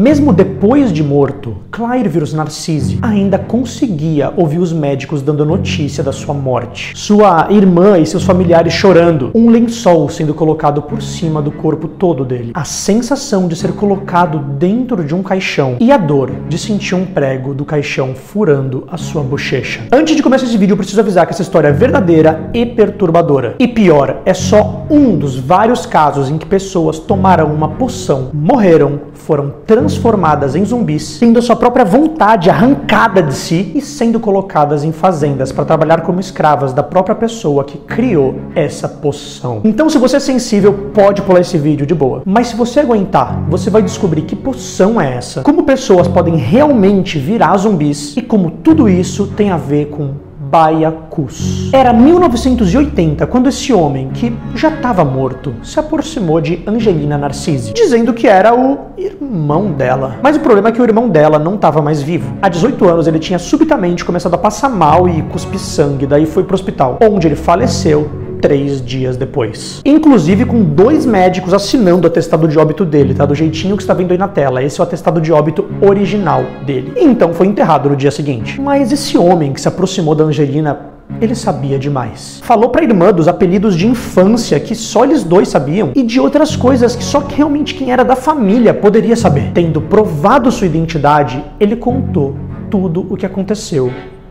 Mesmo depois de morto, Clairvirus Narcisse ainda conseguia ouvir os médicos dando notícia da sua morte. Sua irmã e seus familiares chorando, um lençol sendo colocado por cima do corpo todo dele. A sensação de ser colocado dentro de um caixão e a dor de sentir um prego do caixão furando a sua bochecha. Antes de começar esse vídeo, eu preciso avisar que essa história é verdadeira e perturbadora. E pior, é só um dos vários casos em que pessoas tomaram uma poção, morreram, foram transformadas em zumbis, tendo a sua própria vontade arrancada de si e sendo colocadas em fazendas para trabalhar como escravas da própria pessoa que criou essa poção. Então, se você é sensível, pode pular esse vídeo de boa. Mas se você aguentar, você vai descobrir que poção é essa, como pessoas podem realmente virar zumbis e como tudo isso tem a ver com Baiacus. Era 1980 quando esse homem, que já estava morto, se aproximou de Angelina Narcisse, dizendo que era o irmão dela. Mas o problema é que o irmão dela não estava mais vivo. Há 18 anos ele tinha subitamente começado a passar mal e cuspir sangue, daí foi pro hospital, onde ele faleceu três dias depois. Inclusive com dois médicos assinando o atestado de óbito dele, tá? Do jeitinho que está vendo aí na tela. Esse é o atestado de óbito original dele. Então foi enterrado no dia seguinte. Mas esse homem que se aproximou da Angelina ele sabia demais. Falou para a irmã dos apelidos de infância que só eles dois sabiam e de outras coisas que só realmente quem era da família poderia saber. Tendo provado sua identidade, ele contou tudo o que aconteceu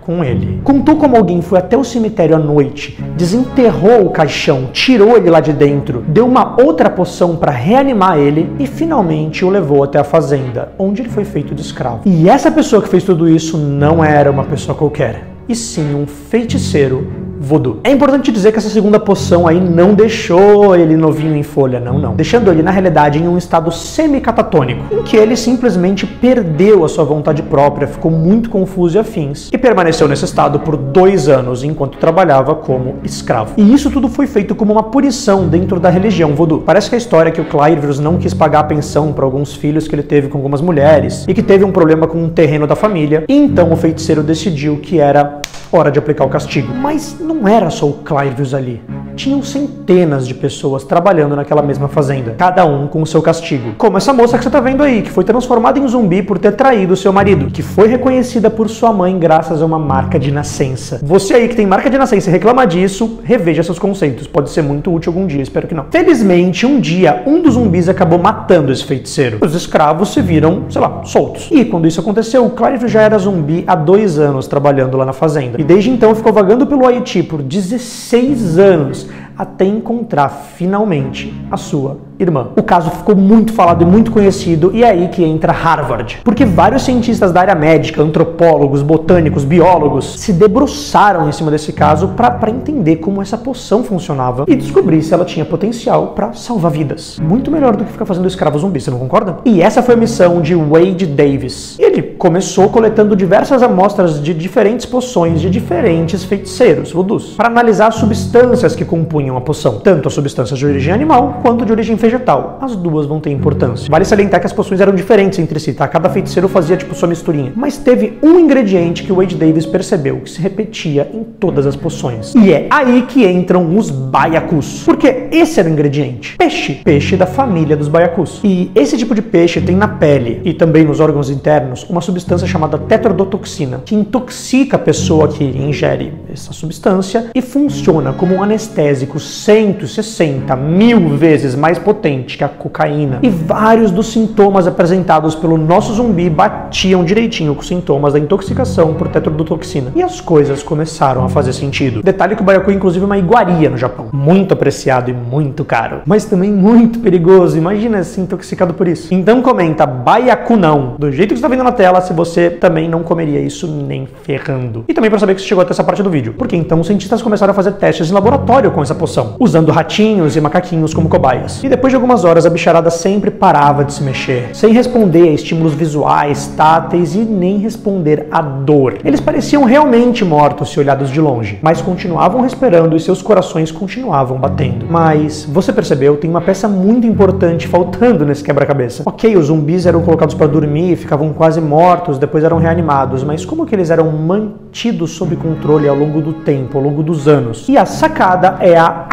com ele. Contou como alguém foi até o cemitério à noite, desenterrou o caixão, tirou ele lá de dentro, deu uma outra poção para reanimar ele e finalmente o levou até a fazenda, onde ele foi feito de escravo. E essa pessoa que fez tudo isso não era uma pessoa qualquer, e sim um feiticeiro voodoo. É importante dizer que essa segunda poção aí não deixou ele novinho em folha, não, não. Deixando ele, na realidade, em um estado semi-catatônico, em que ele simplesmente perdeu a sua vontade própria, ficou muito confuso e afins, e permaneceu nesse estado por dois anos enquanto trabalhava como escravo. E isso tudo foi feito como uma punição dentro da religião voodoo. Parece que a história é que o Cliverus não quis pagar a pensão para alguns filhos que ele teve com algumas mulheres, e que teve um problema com um terreno da família, e então o feiticeiro decidiu que era hora de aplicar o castigo. Mas não era só o Clivius ali. Tinham centenas de pessoas trabalhando naquela mesma fazenda, cada um com o seu castigo. Como essa moça que você tá vendo aí, que foi transformada em zumbi por ter traído seu marido, que foi reconhecida por sua mãe graças a uma marca de nascença. Você aí que tem marca de nascença e reclama disso, reveja seus conceitos. Pode ser muito útil algum dia, espero que não. Felizmente, um dia, um dos zumbis acabou matando esse feiticeiro. Os escravos se viram, sei lá, soltos. E quando isso aconteceu, o Clive já era zumbi há dois anos trabalhando lá na fazenda. E desde então ficou vagando pelo Haiti por 16 anos até encontrar finalmente a sua irmã. O caso ficou muito falado e muito conhecido, e é aí que entra Harvard. Porque vários cientistas da área médica, antropólogos, botânicos, biólogos, se debruçaram em cima desse caso para entender como essa poção funcionava e descobrir se ela tinha potencial para salvar vidas. Muito melhor do que ficar fazendo escravo zumbi, você não concorda? E essa foi a missão de Wade Davis. Começou coletando diversas amostras de diferentes poções de diferentes feiticeiros, voodoos, para analisar as substâncias que compunham a poção, tanto as substâncias de origem animal quanto de origem vegetal. As duas vão ter importância. Vale salientar que as poções eram diferentes entre si, tá? Cada feiticeiro fazia tipo sua misturinha. Mas teve um ingrediente que o Wade Davis percebeu que se repetia em todas as poções. E é aí que entram os baiacus. Porque esse era o ingrediente. Peixe. Peixe da família dos baiacus. E esse tipo de peixe tem na pele e também nos órgãos internos uma substância chamada tetrodotoxina, que intoxica a pessoa que ingere essa substância e funciona como um anestésico 160 mil vezes mais potente que é a cocaína. E vários dos sintomas apresentados pelo nosso zumbi batiam direitinho com os sintomas da intoxicação por tetrodotoxina. E as coisas começaram a fazer sentido. Detalhe que o baiacu é inclusive uma iguaria no Japão. Muito apreciado e muito caro. Mas também muito perigoso. Imagina ser intoxicado por isso. Então comenta baiacu não. Do jeito que está vendo na tela, se você também não comeria isso nem ferrando. E também para saber que você chegou até essa parte do vídeo. Porque então os cientistas começaram a fazer testes em laboratório com essa poção, usando ratinhos e macaquinhos como cobaias. E depois de algumas horas, a bicharada sempre parava de se mexer, sem responder a estímulos visuais, táteis e nem responder à dor. Eles pareciam realmente mortos se olhados de longe, mas continuavam respirando e seus corações continuavam batendo. Mas você percebeu, tem uma peça muito importante faltando nesse quebra-cabeça. Ok, os zumbis eram colocados para dormir ficavam quase mortos, depois eram reanimados, mas como que eles eram mantidos sob controle ao longo do tempo, ao longo dos anos? E a sacada é a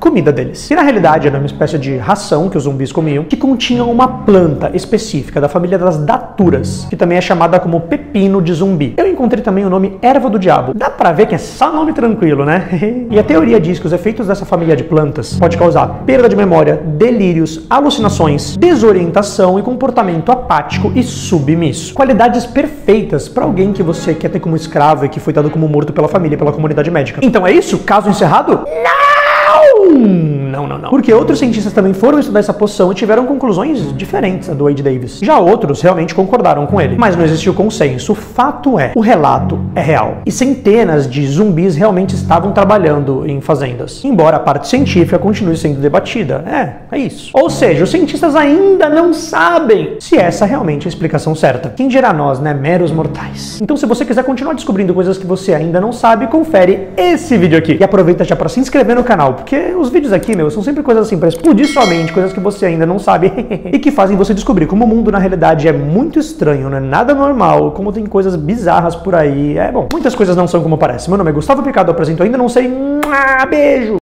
comida deles. E na realidade era uma espécie de ração que os zumbis comiam, que continha uma planta específica da família das daturas, que também é chamada como pepino de zumbi. Eu encontrei também o nome erva do diabo. Dá pra ver que é só nome tranquilo, né? e a teoria diz que os efeitos dessa família de plantas pode causar perda de memória, delírios, alucinações, desorientação e comportamento apático e submisso. Qualidades perfeitas para alguém que você quer ter como escravo e que foi dado como morto pela família, pela comunidade médica. Então é isso? Caso encerrado? Não! Não, não, não. Porque outros cientistas também foram estudar essa poção e tiveram conclusões diferentes do Wade Davis. Já outros realmente concordaram com ele, mas não existiu consenso. O fato é, o relato é real. E centenas de zumbis realmente estavam trabalhando em fazendas. Embora a parte científica continue sendo debatida. É, é isso. Ou seja, os cientistas ainda não sabem se essa é realmente a explicação certa. Quem dirá nós, né? Meros mortais. Então, se você quiser continuar descobrindo coisas que você ainda não sabe, confere esse vídeo aqui. E aproveita já para se inscrever no canal, porque os vídeos aqui, meu, são sempre coisas assim para explodir sua mente, coisas que você ainda não sabe e que fazem você descobrir como o mundo na realidade é muito estranho, não é nada normal, como tem coisas bizarras por aí. É bom, muitas coisas não são como parece. Meu nome é Gustavo Picado, apresento ainda não sei. Beijo!